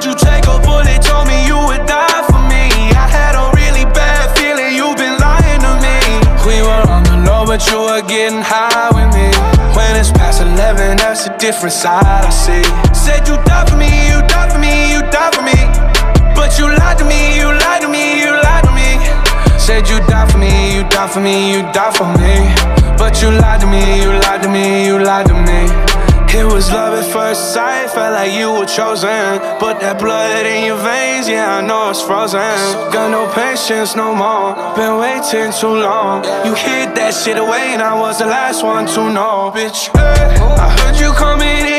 You take a bullet? Told me you would die for me. I had a really bad feeling, you've been lying to me. We were on the low, but you were getting high with me. When it's past 11, that's a different side I see. Said you die for me, you die for me, you die for me. But you lied to me, you lied to me, you lied to me. Said you die for me, you die for me, you die for me. But you lied to me, you lied to me, it was love at first sight, felt like you were chosen. But that blood in your veins, yeah, I know it's frozen. Got no patience no more, been waiting too long. You hid that shit away, and I was the last one to know, bitch. Hey, I heard you coming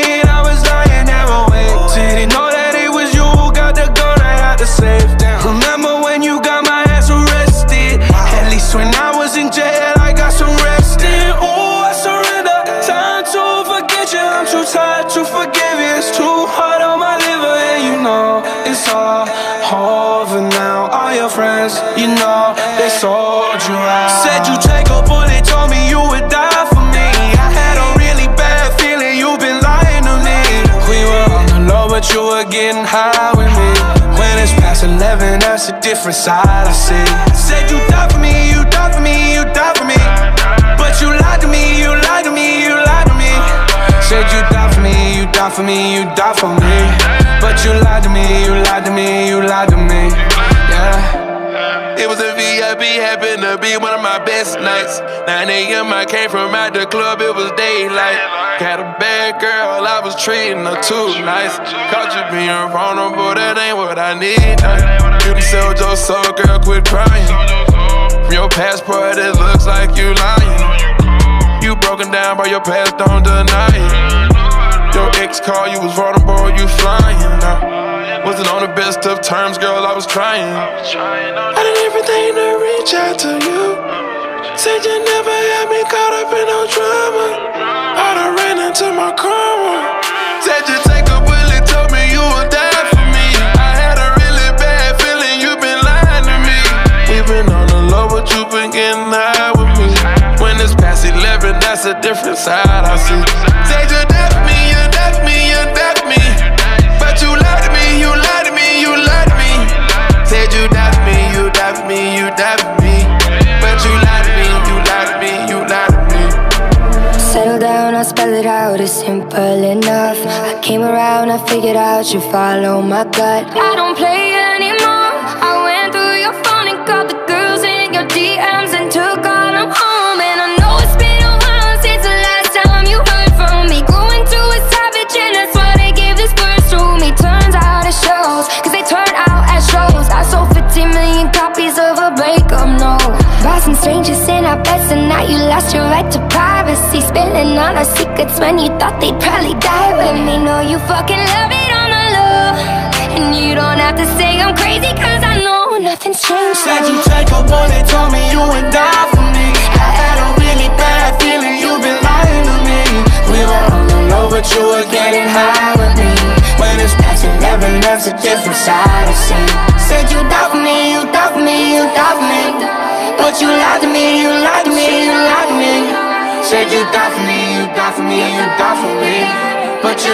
Your friends, you know, they sold you out. Said you take a bullet, told me you would die for me. I had a really bad feeling you've been lying to me. We were on the low, but you were getting high with me. When it's past 11, that's a different side I see. Said you die for me, you die for me, you die for me. But you lied to me, you lied to me, you lied to me. Said you die for me, you die for me, you die for me. But you lied to me, you lied to me, you lied to me. It was a VIP, happened to be one of my best nights. 9 a.m. I came from out the club, it was daylight. Got a bad girl, I was treating her too nice. Caught you being vulnerable, that ain't what I need. You done sold your soul, girl, quit crying. From your passport, it looks like you lying. You broken down, but your past don't deny it. Your ex called, you was vulnerable, you flying. I wasn't on the best of terms, girl, I was trying. I did everything to reach out to you. Said you never had me caught up in no drama. I done ran into my karma. Said you take a bullet, told me you would die for me. I had a really bad feeling you been lying to me. We been on the low, but you been getting high with me. When it's past 11, that's a different side I see. Simple enough. I came around, I figured out you follow my gut. I don't play note. Some strangers in our beds, and now you lost your right to privacy. Spilling all our secrets when you thought they'd probably die with me. Know you fucking love it on the low. And you don't have to say I'm crazy, cause I know nothing's changed. Said you take a bullet, told me you would die for me. I had a really bad feeling you've been lying to me. We were on the low, but you were getting high with me. When it's past 11, that's a different side I see. Said you die you lied to me, you lied to me, you lied to me. Said you die for me, you die for me, you die for me. But you